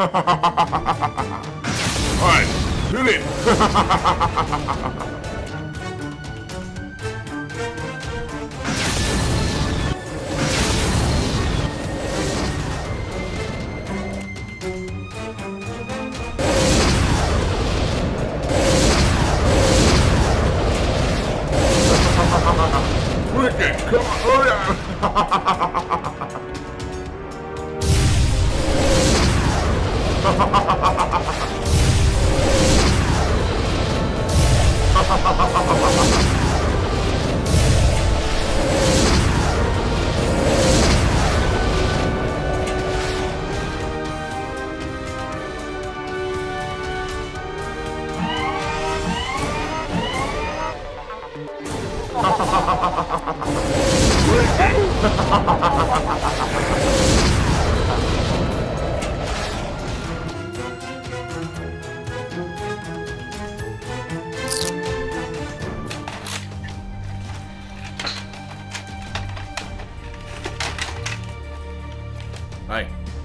Alright, really? Wicked, come on, oh hurry up! Hey,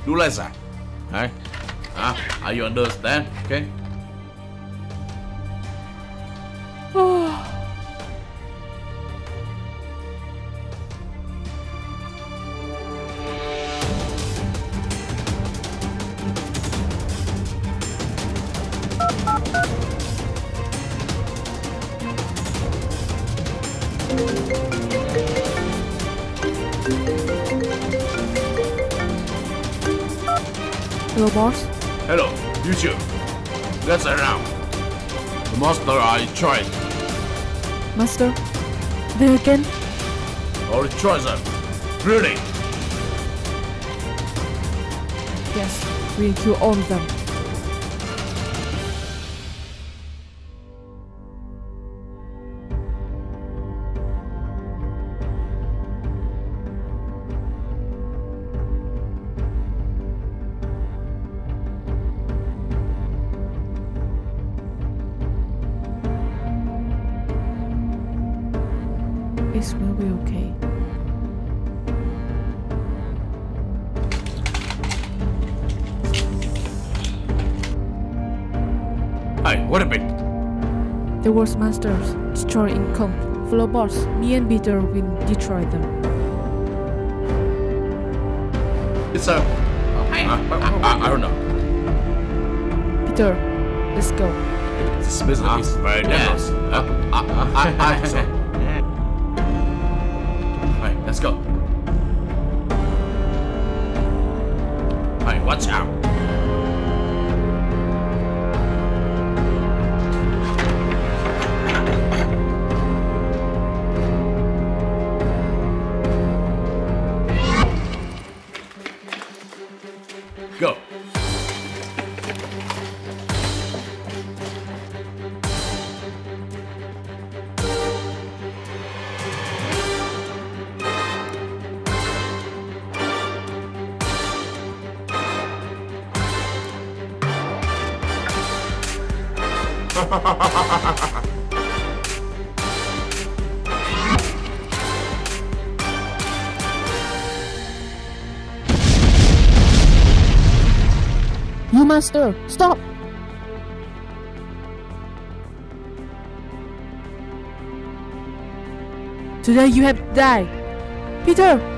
do like that. Hey, ah, are you understand? Okay. Hello, boss. Hello, you two. Let's around. The monster I tried. Master. There again? Or try them. Really? Yes. We'll kill all of them. Be okay. Hey, what a bit. The worst monsters destroy income. Follow boss. Me and Peter will destroy them. It's a. I, I, I don't know. Peter, let's go. This business is very dangerous. Uh, I, I, I, I so. Hey, let's go. Hey, watch out. You master, stop! Today you have died. Peter!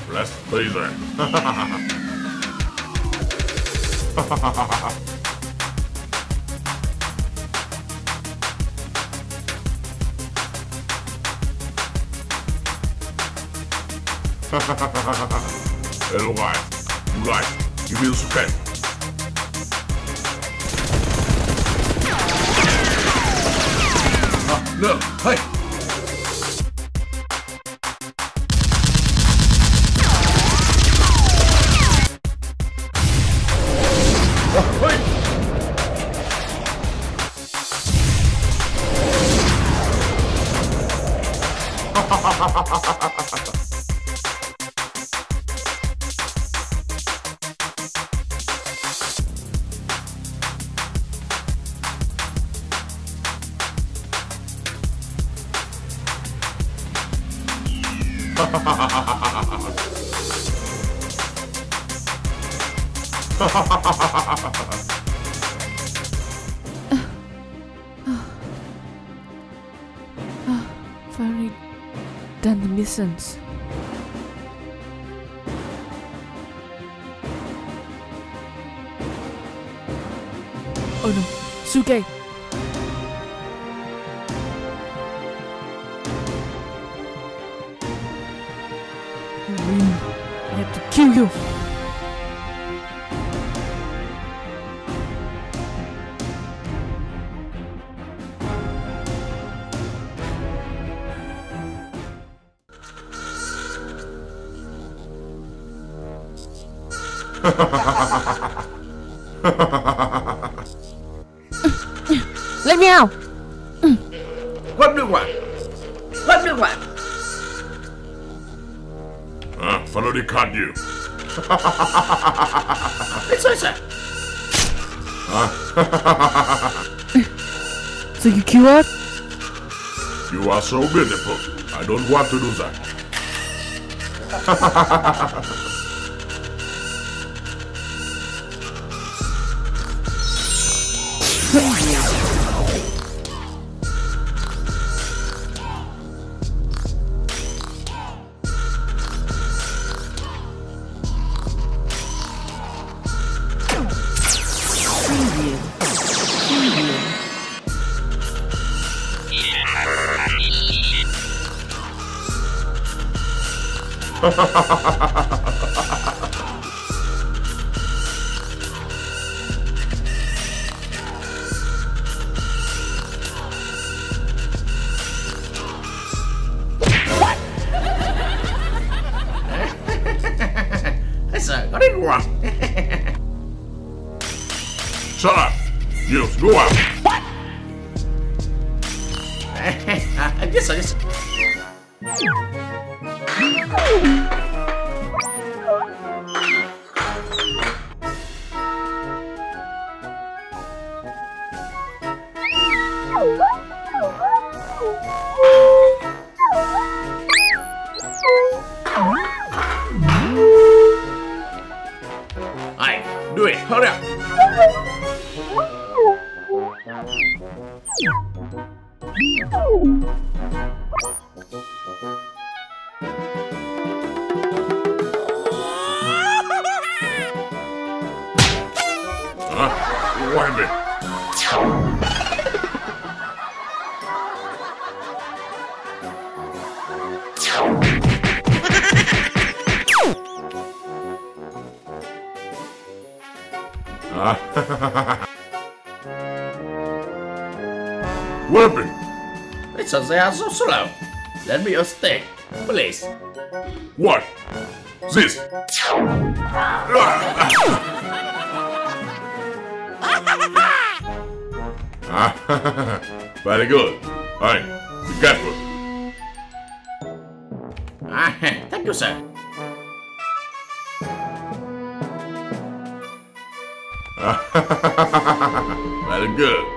Let's laser. Hello guys. You the second. Ah, no, hey! Finally done the missions. Oh no, Suge! Have to kill you. Let me out! What do you want? What do you want? Uh, follow the card you. It's Lisa. So you kill her? You are so beautiful. I don't want to do that. Lisa, Shut up. You go out. Do it. Hurry up. Weapon. Lisa, they are so slow. Let me a stick, please. What? This. Ah, very good. Alright, be careful. Ah, thank you, sir. Very good.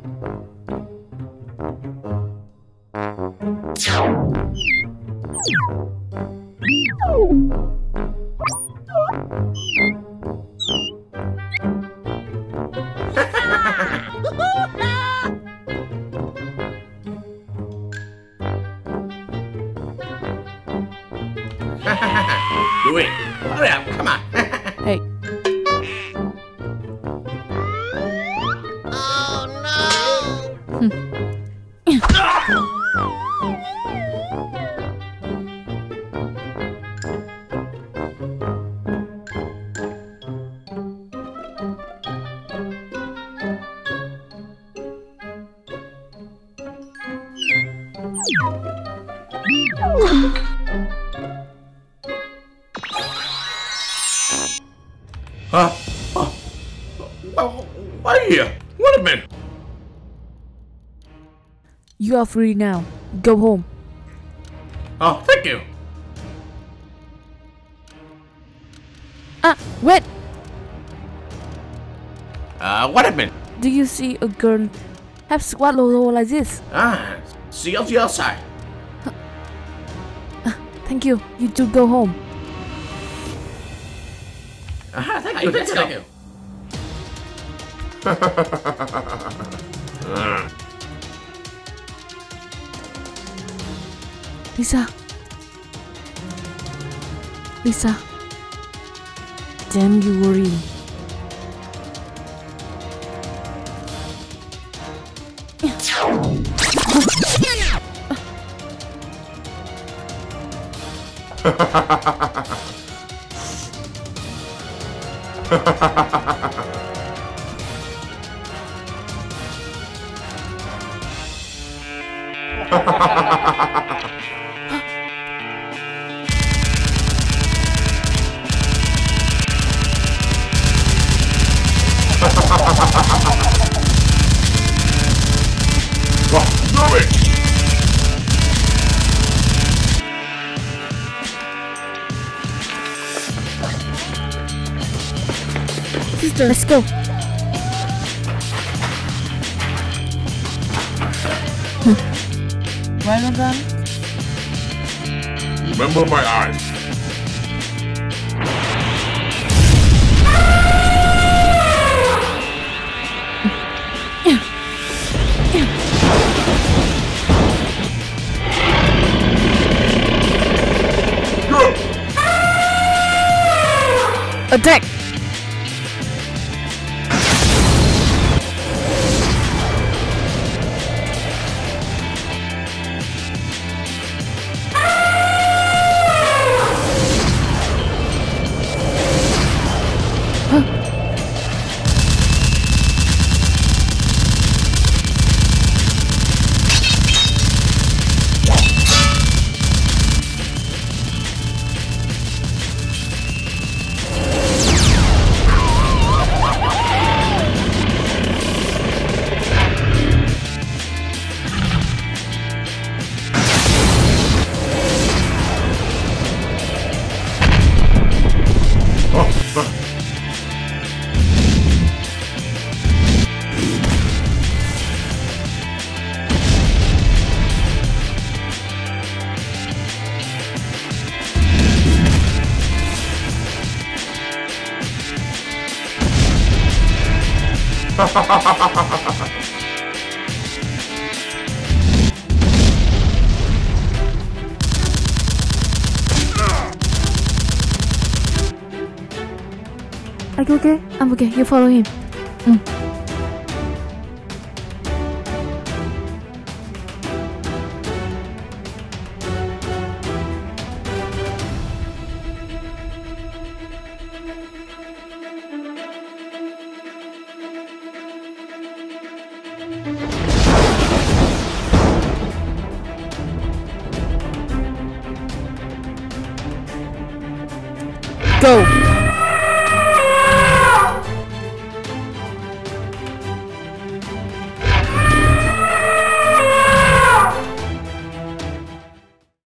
you are free now. Go home. Oh, thank you. Ah, wait! Uh, what happened? Do you see a girl have squat logo like this? Ah, see you on the outside. Thank you. You two go home. Ah, thank you, thank you. Lisa. Lisa. Damn you worrying. Oh, Sister, let's go. Right on gun. Remember my eyes. Attack! Are you okay? I'm okay. You follow him. Mm.